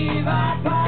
Lord.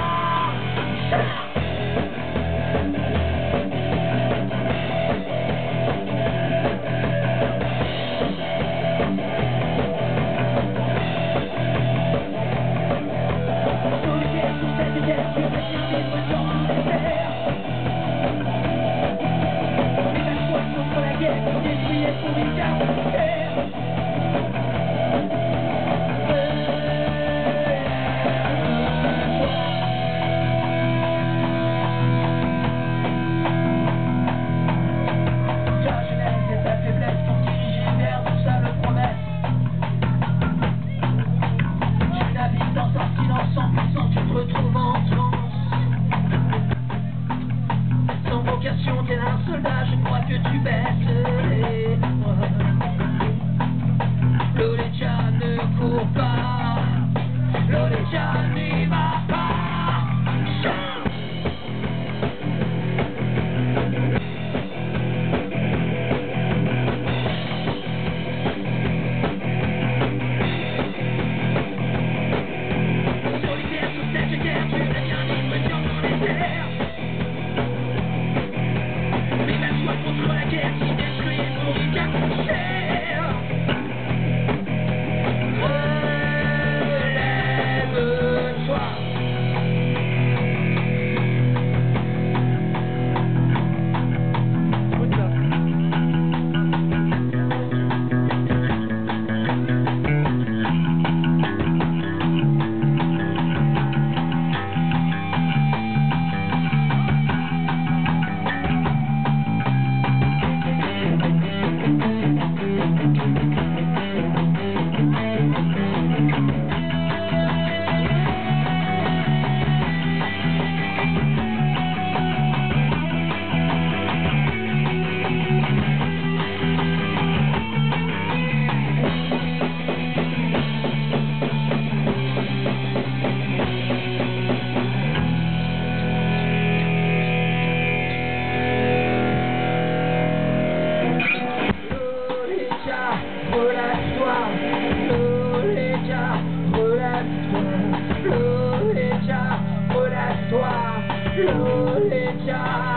Richard.